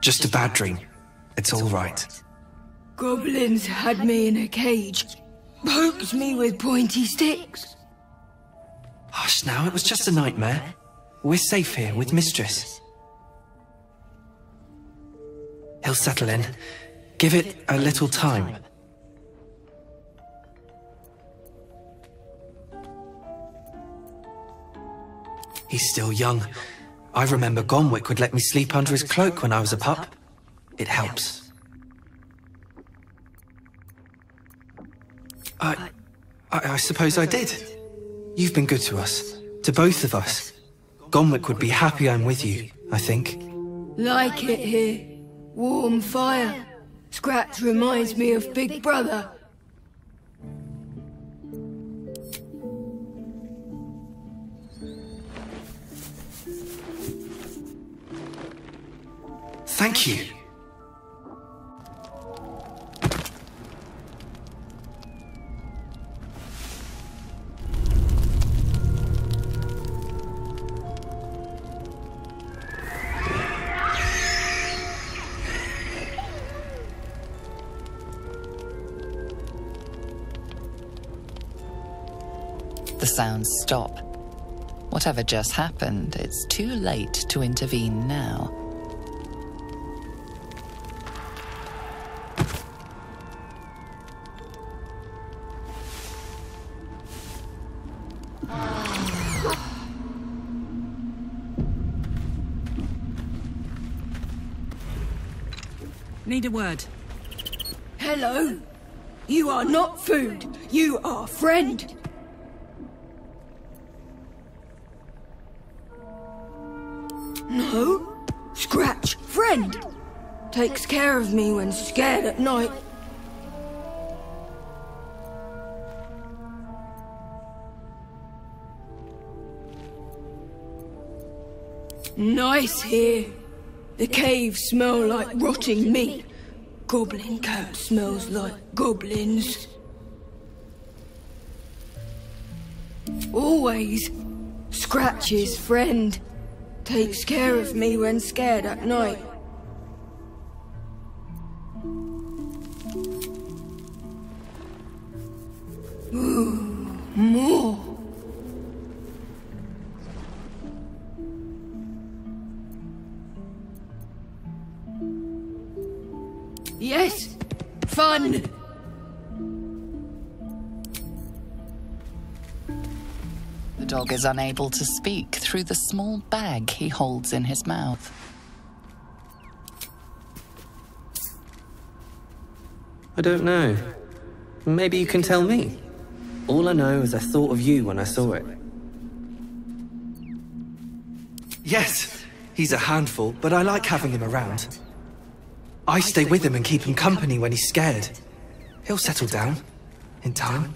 Just a bad dream. It's all right. Goblins had me in a cage, poked me with pointy sticks. Hush now, it was just a nightmare. We're safe here with Mistress. He'll settle in. Give it a little time. He's still young. I remember Gonwick would let me sleep under his cloak when I was a pup. It helps. I, I, I suppose I did. You've been good to us. To both of us. Gonwick would be happy I'm with you, I think. Like it here. Warm fire. Scratch reminds me of Big Brother. Thank you. The sounds stop. Whatever just happened, it's too late to intervene now. Need a word. Hello. You are not food. You are friend. No. Scratch. Friend. Takes care of me when scared at night. Nice here. The caves smell like rotting meat. Goblin camp smells like goblins. Always. Scratch's friend. Takes care of me when scared at night. Yes, fun. The dog is unable to speak through the small bag he holds in his mouth. I don't know. Maybe you can tell me. All I know is I thought of you when I saw it. Yes, he's a handful, but I like having him around. I stay with him and keep him company when he's scared. He'll settle down. In time.